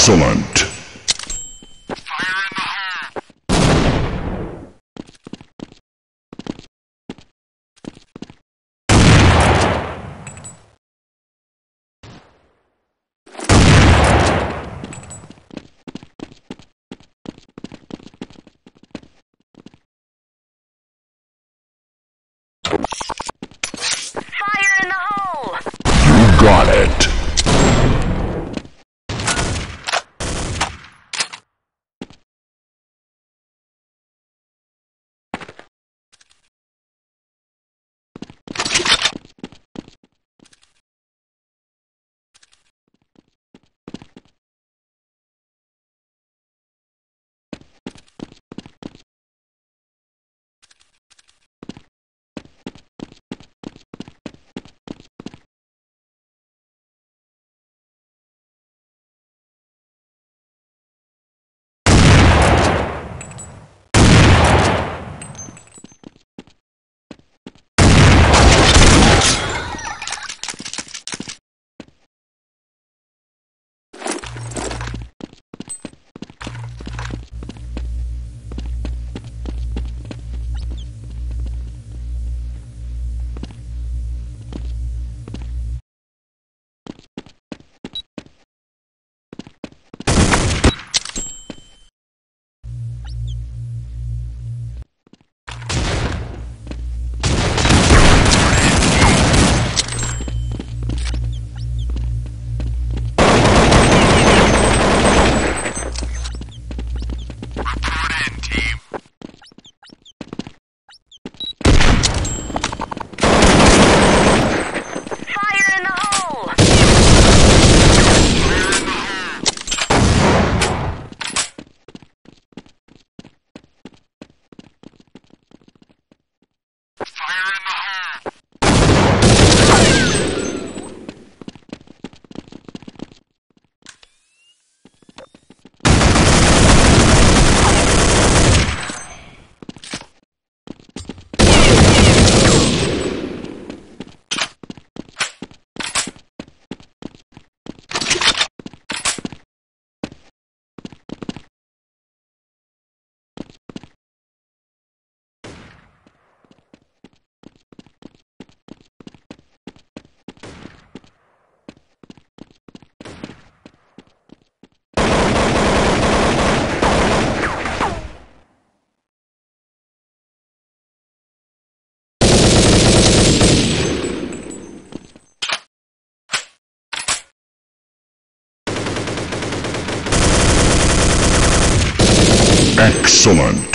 Excellent. Fire in the hole! You got it. Excellent.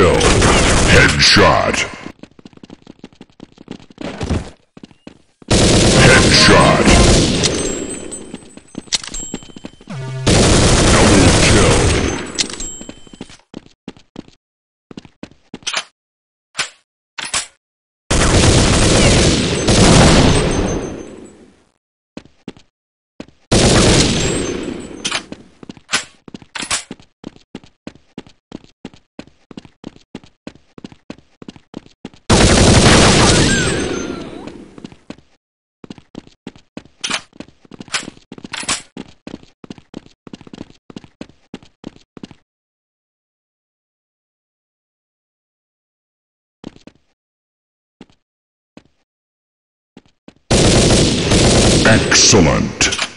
Kill. Headshot. Headshot. Double kill. Excellent.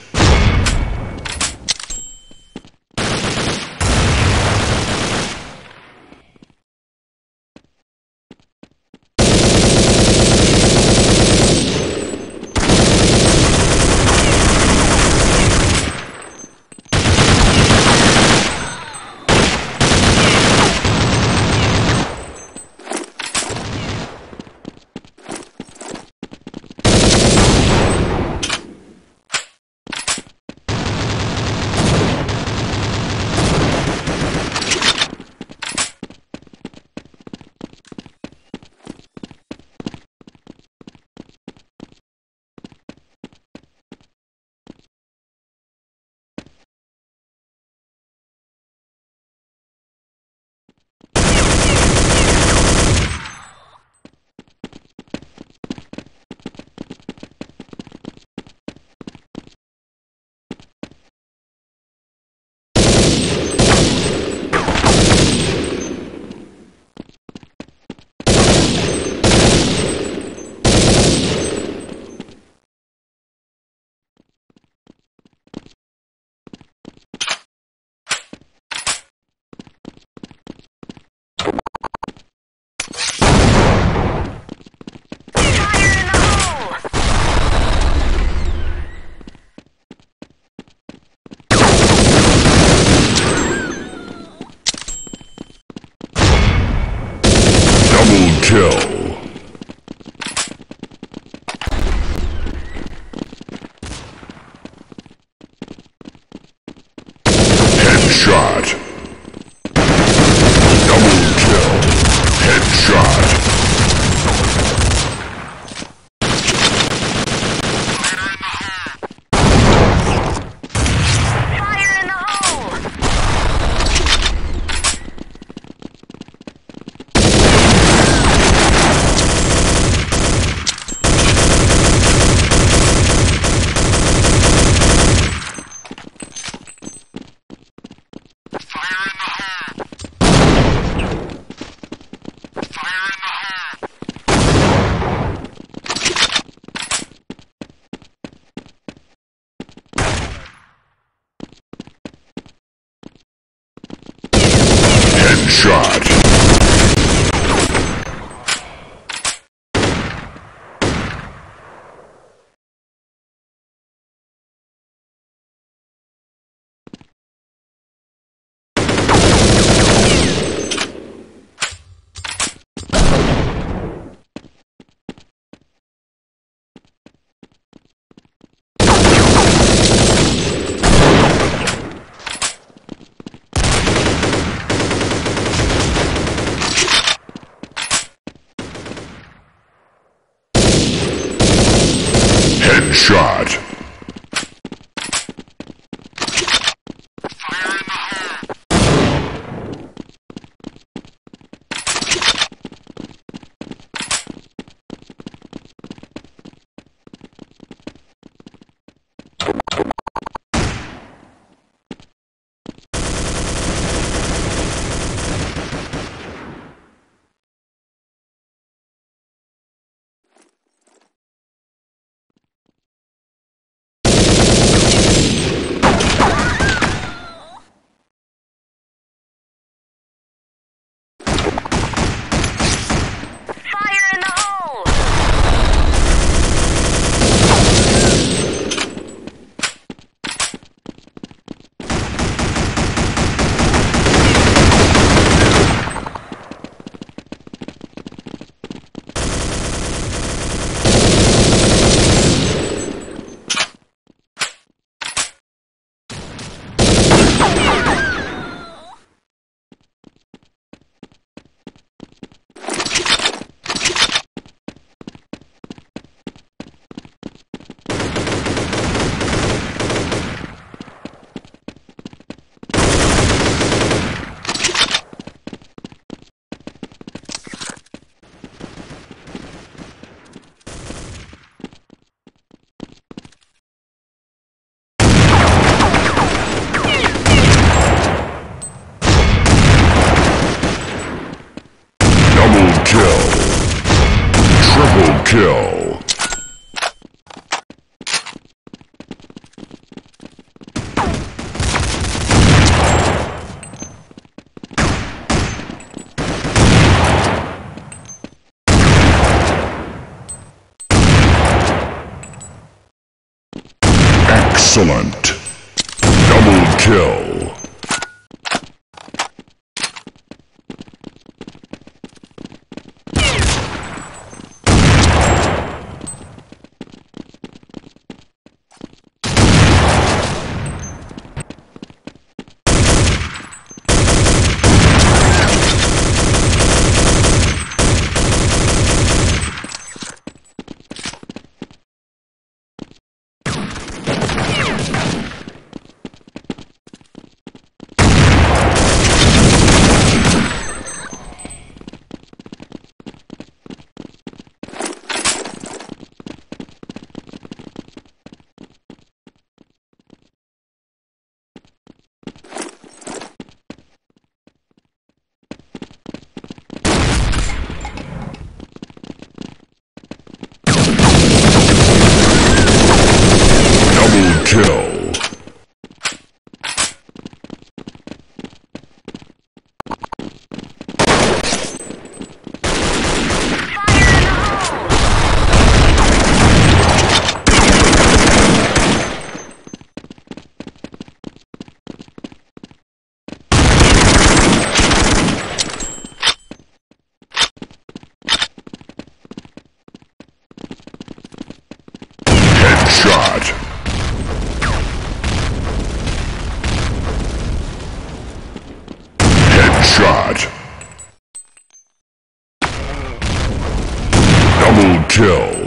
Headshot. Kill.